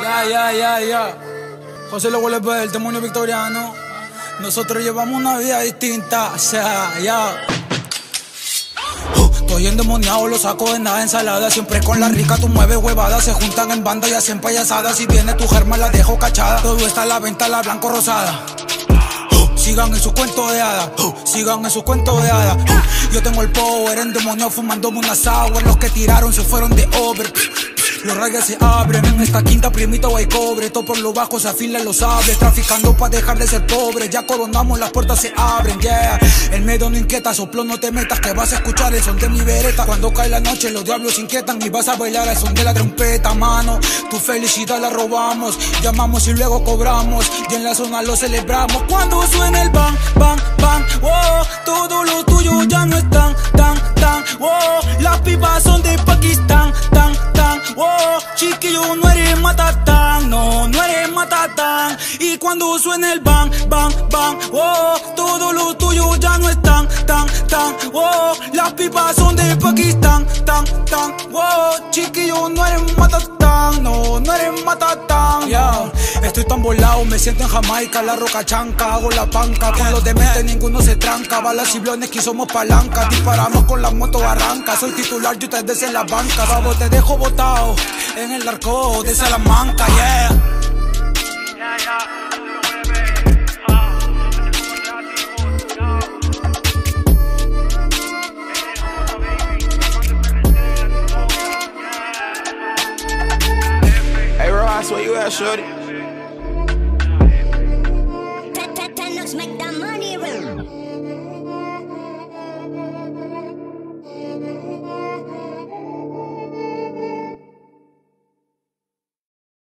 Ya, ya, ya, ya. José lo vuelve el demonio victoriano. Nosotros llevamos una vida distinta, o sea, ya. Estoy endemoniado, lo saco de nada ensalada. Siempre con la rica, tú mueves huevadas. Se juntan en banda y hacen payasadas. Si viene tu germa, la dejo cachada. Todo está a la venta, la blanco rosada. Sigan en su cuento de hada, sigan en su cuento de hada. Yo tengo el power endemoniado fumándome una sour. Los que tiraron se fueron de over. Los rayos se abren en esta quinta primita hay cobre. Todo por lo bajo se afilan los sables. Traficando para dejar de ser pobre. Ya coronamos, las puertas se abren, yeah. El medio no inquieta, soplo no te metas. Que vas a escuchar el son de mi vereta. Cuando cae la noche, los diablos inquietan. Y vas a bailar el son de la trompeta, mano. Tu felicidad la robamos. Llamamos y luego cobramos. Y en la zona lo celebramos. Cuando suena el bang, bang, bang. Oh, todo lo tuyo ya no es tan, tan, tan. Oh, las pipas son de chiquillo, no eres matatán, no, no eres matatán. Y cuando suena el bang, bang, bang, oh, todo lo tuyo ya no es tan, tan, tan. Oh, las pipas son de Pakistán, tan, tan. Oh, chiquillo, no eres matatán, me siento en Jamaica, la roca chanca, hago la panca. Con los dementes ninguno se tranca, balas y blones que somos palanca. Disparamos con la moto arranca, soy titular y ustedes en la banca. Babo, te dejo botado en el arco de Salamanca, yeah. Hey Ross, where you at, shorty?